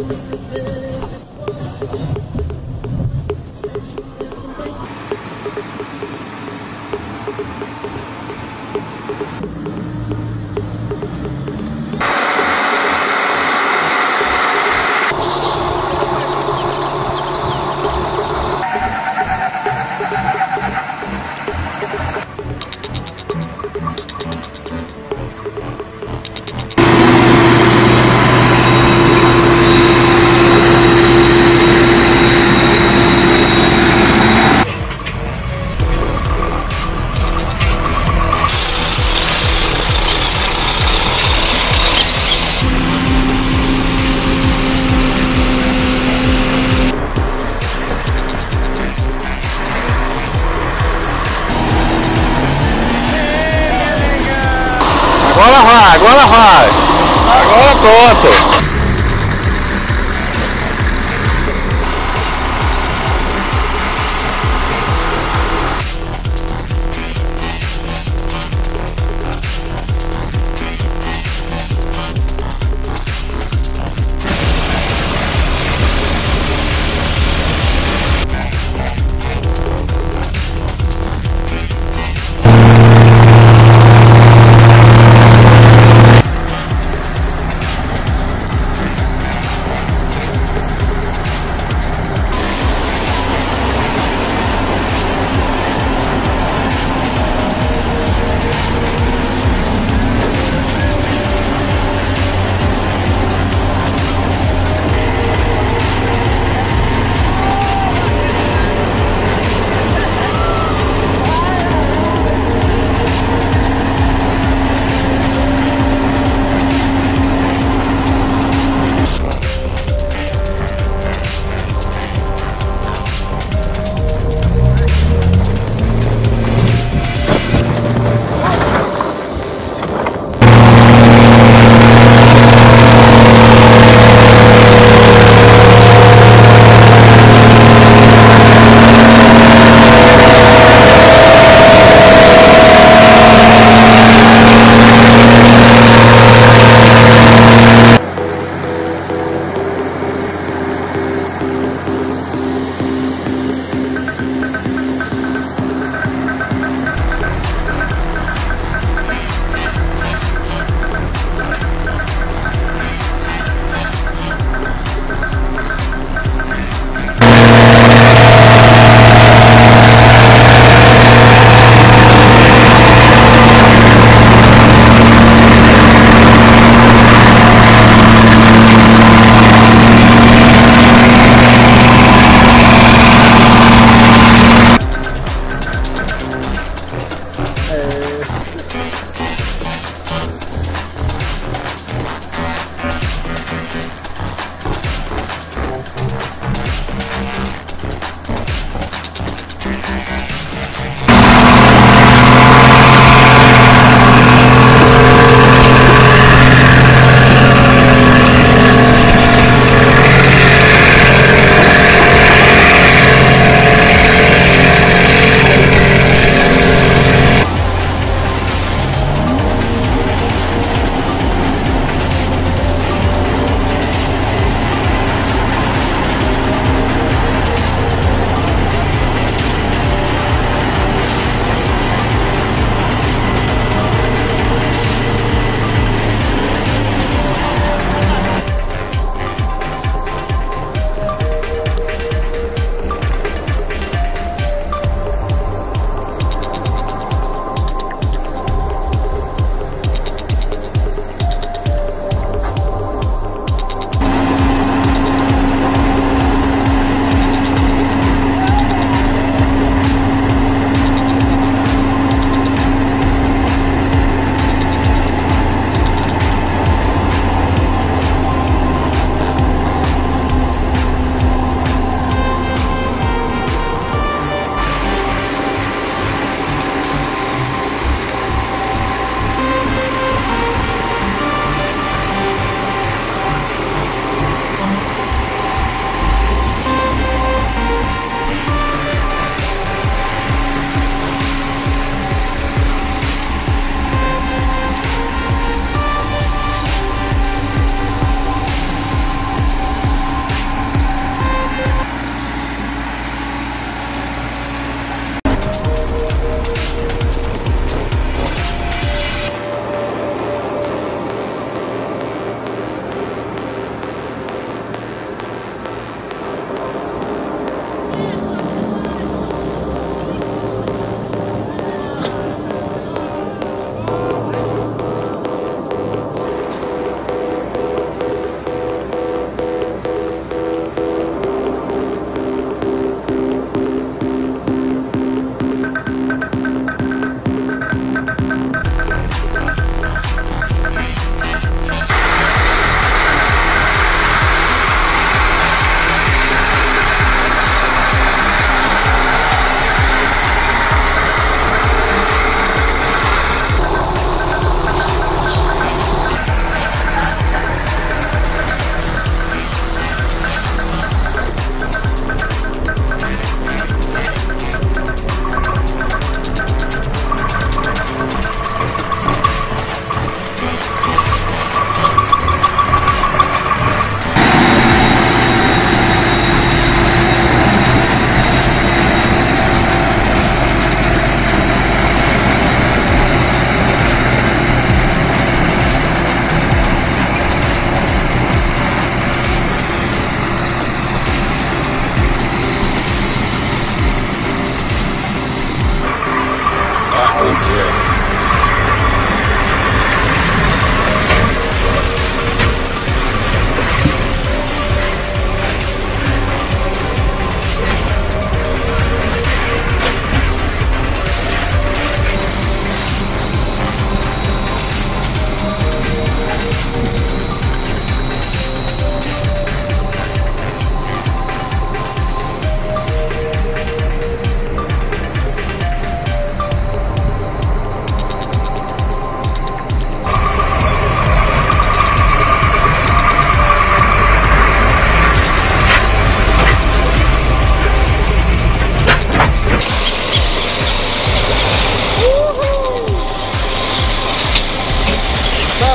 Agora agora vai. Agora pronto.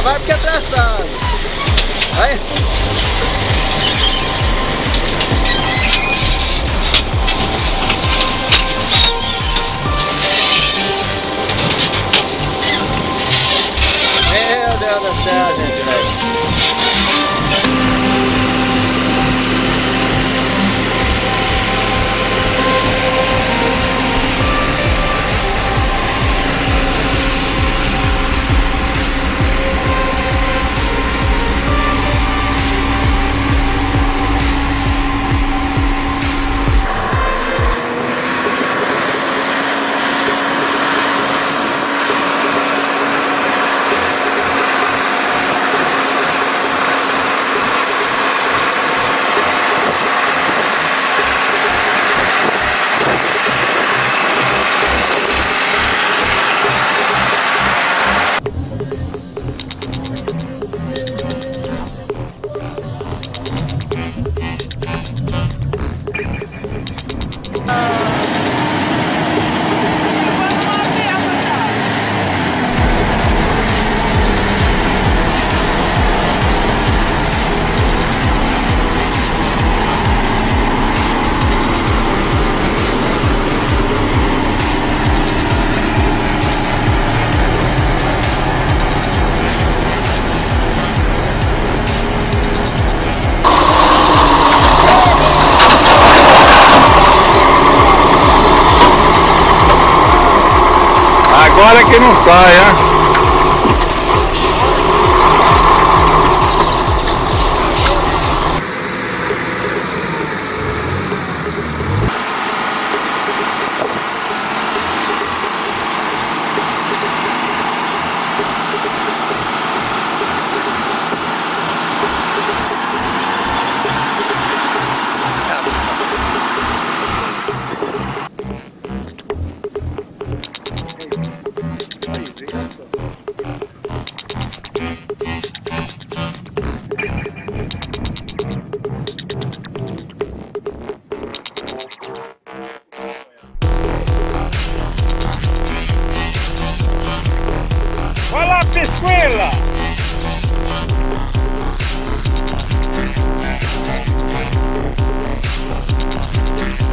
vai porque é tração. Saia. Venezuela! Thank